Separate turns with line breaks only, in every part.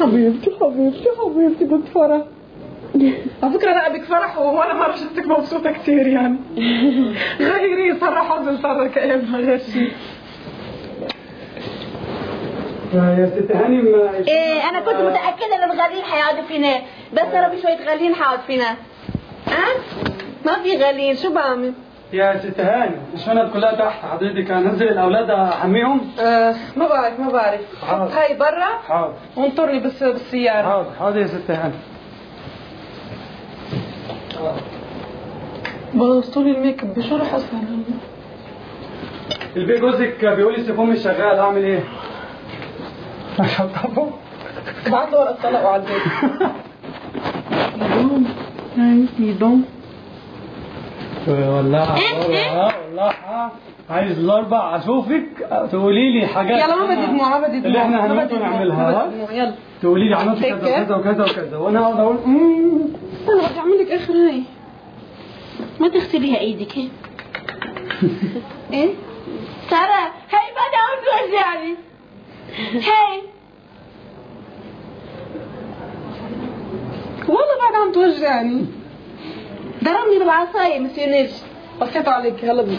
حبيبتي حبيبتي حبيبتي بنت فرح. على فكرة أنا أبيك فرح وأنا مرة شفتك مبسوطة كثير يعني. غيري صار حزن صار كئيب غير شيء
يا ست هاني ما
إيه أنا كنت متأكدة ان الغالين حيقعدوا فينا. بس ترى في شوية غالين حيقعدوا فينا. ها؟ ما في غالين شو بعمل؟
يا ست هاني الشنط كلها تحت. حضرتك انزل الأولاد أحميهم؟
آه ما بعرف ما بعرف. حط هاي برا
حاضر.
وانطرني بس بالسيارة.
حاضر. حاضر يا ست هاني
بوظتوا لي ال make up شو رح أسوي
البيت جوزك بيقول لي السيفون مش شغال أعمل إيه؟ أشطبه.
بعت له ورقة طلاق على البيت. يدوم. يدوم.
والله. والله والله. عايز الاربع أشوفك. تقولي لي حاجات.
يلا ما بدي دموع ما بدي دموع
اللي
إحنا
هنموت
بدي
ونعملها؟
بدي يلا.
تقولي لي عملت؟ كذا وكذا وكذا وكذا وأنا اقعد أقول "مم".
أنا بدي أعمل لك آخر هاي.
ما تغسليها إيدك هيك إيه؟ سارة هاي بعد عم توجعني هاي.
والله بعد عم توجعني.
ضربني بالعصاية مسيو نيرش
بصيت عليك بي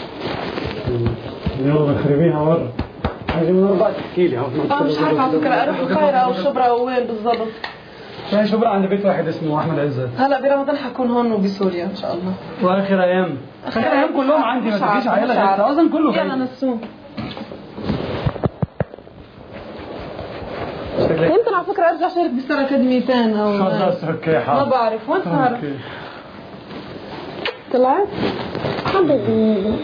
يلا خربيها ورا عايزين من أربع تحكي لي
مش عارفة على فكرة أروح القاهرة أو شبرا أو وين بالضبط.
شو بقى عند بيت واحد اسمه أحمد عزت.
هلا برمضان حكون هون وبسوريا إن شاء الله.
وآخر أيام. آخر أيام كلهم عندي ما تجيش لسه
عارفة.
أصلا كله
يلا نسوم. يمكن على فكرة أرجع شارك بستار اكاديميتين أو
خلص أوكي
ما
حاضر.
بعرف وين
أوكي
طلعت حبيبي.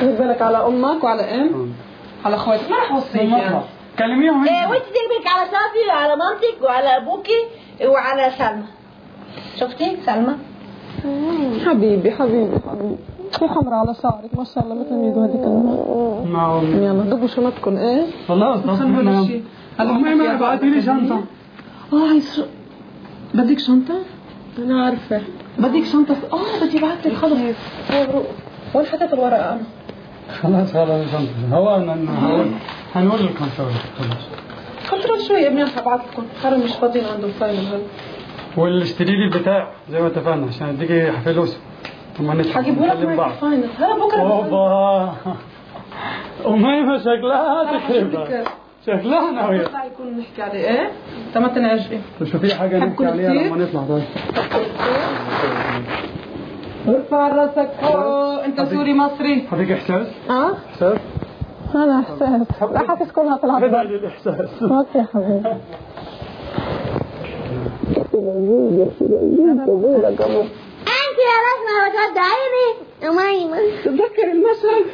خد بالك على أمك وعلى أم؟ على أخواتك. ما يعني
بالمطلع. كلميهم
إيه
انت
وانت تقبلك على صافي وعلى مامتك وعلى أبوكي وعلى سلمى؟ شفتي؟ سلمى.
حبيبي حبيبي حبيبي. في حمرا على شعرك ما شاء الله مثل ميدو هذيك المرة يلا دبوا شنطكم إيه؟
إحنا
هالشي. هلا
ما بعتي لي شنطة.
آه عايز بدك شنطة؟ أنا عارفة. بدك شنطة. آه بدي ابعث لك خلص. وين حطيت الورقة؟ أنا؟
خلاص خلاص شنطه هو هن- هنقول لكم شوي خلاص.
خطرة شوية منيح ابعث لكم. حرام مش فاضيين عنده الفاينل هلا
واللي اشتري لي البتاع زي ما اتفقنا عشان اديكي فلوس. ثم نضحك
حجيب لك معك
ال
final هلا بكرة.
أوبا. أميمة شكلها
لك
شكلها ناوية
نطلع يكون نحكي عليه. إيه؟ تما تنعجقي
طب شوفي حاجة نحكي عليها؟ لما نطلع طيب.
ارفع راسك. فوق أنت سوري مصري.
حضرتك إحساس؟
آه.
إحساس؟
أنا إحساس. لا حاسس كلها طلعت
بدأ الإحساس.
أوكي حبيبي.
انت يا رسمة بتودعيني اميمة
تتذكر المشهد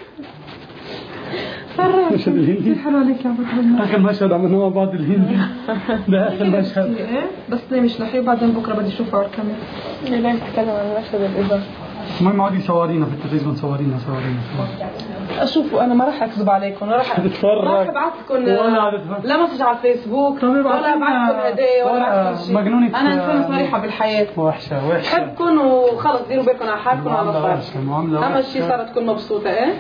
مشهد الهندي؟
حلو عليك يا أبو
آخر مشهد عملناه مع بعض الهندي. ده آخر مشهد.
إيه؟ بس ليه مش لحي بعدين بكرة بدي اشوفه على الكاميرا ليه تتكلم عن مشهد الاذاعه
المهم اقعدي صورينا في التلفزيون صورينا صورينا.
اشوفوا أنا ما راح أكذب عليكم راح
تتفرج.
ما راح أبعث لكم
ولا هتتفرج.
لا مسج على الفيسبوك
ابعت
ولا أبعث لكم هدايا ولا
ورقة
ابعث لكم شيء.
مجنونة.
أنا إنسانة صريحة بالحياة.
وحشة وحشة.
بحبكم وخلص ديروا بالكم على حالكم على
معاملة
الله
وحشة معاملة
اهم شيء. صارت تكون مبسوطة إيه.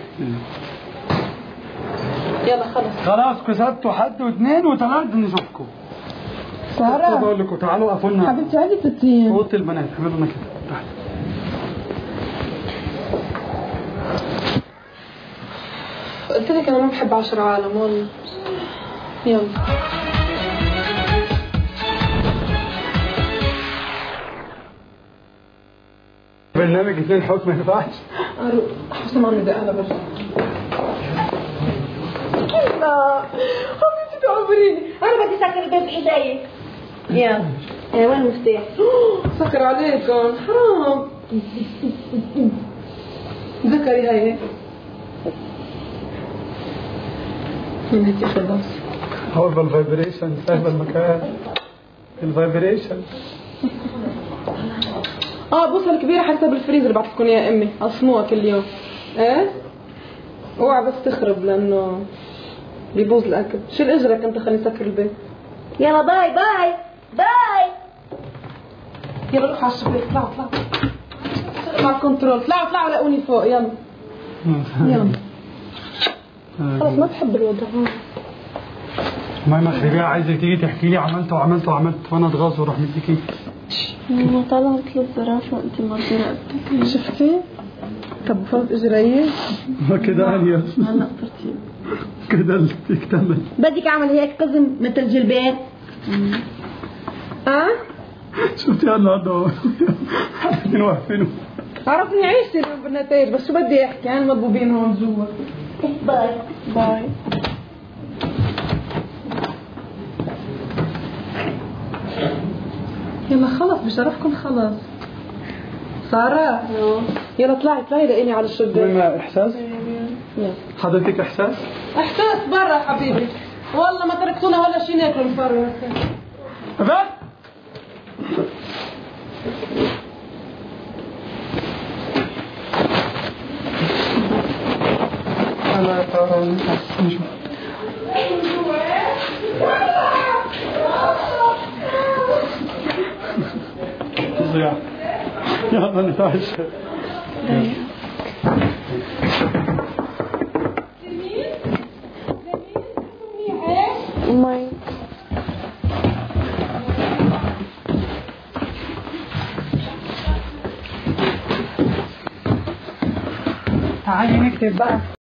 يلا خلص
خلاص كسبتوا حد واثنين وثلاثة نشوفكم
ساره
بقول لكم تعالوا وقفوا لنا
حبيبتي هذه تتين
أوضة البنات اعملوا لنا كده تحت.
قلت لك أنا ما بحب عشر عالم والله يلا.
برنامج اثنين حكم ما ينفعش.
حسام عم يدق أنا لا حبيبتي تعبريني.
أنا بدي سكر الباب بإيدي. يلا إيه وين المفتاح
سكر عليكم حرام. ذكري هاي من هيك خلاص
هو بال vibration سهل المكان ال
vibration آه بوصة الكبيرة حتى بالفريزر بعطيكم يا أمي. أصموها كل يوم. إيه؟ اوعى بس تخرب لأنه بيبوظ الأكل. شيل اجرك انت خليني سكر البيت؟
يلا bye bye bye.
يلا روح على الشباك اطلعوا اطلعوا مع ال control اطلعوا اطلعوا لاقوني فوق. يلا. يلا. خلص ما بحب الوضع.
ما مخربية عايزة تيجي تحكي لي عملت وعملت وعملت. وأنا أتغاظ وأروح مديكي
ماما طلعت للزرافة أنت ما ضربتك
شفتي؟ طب فوت اجري
ما كده قال
هلا ترتيب
كده اللي بيكتمل
بدك أعمل هيك قزم مثل جلبات
أه؟
شفتي النهارده حاطين واقفين.
عرفني عيشتي بالنتائج بس شو بدي أحكي؟ عن مضبوبين هون جوا.
باي.
باي. يلا خلص بشرفكم خلص. سارة. يلا طلعي طلعي لقيني على
ما إحساس؟
يلا.
حضرتك إحساس؟
إحساس برا حبيبي. والله ما تركتونا ولا شيء ناكل مفرغ
أبد أنا ترى نشوف فظيع
تعالي نكتب بقى.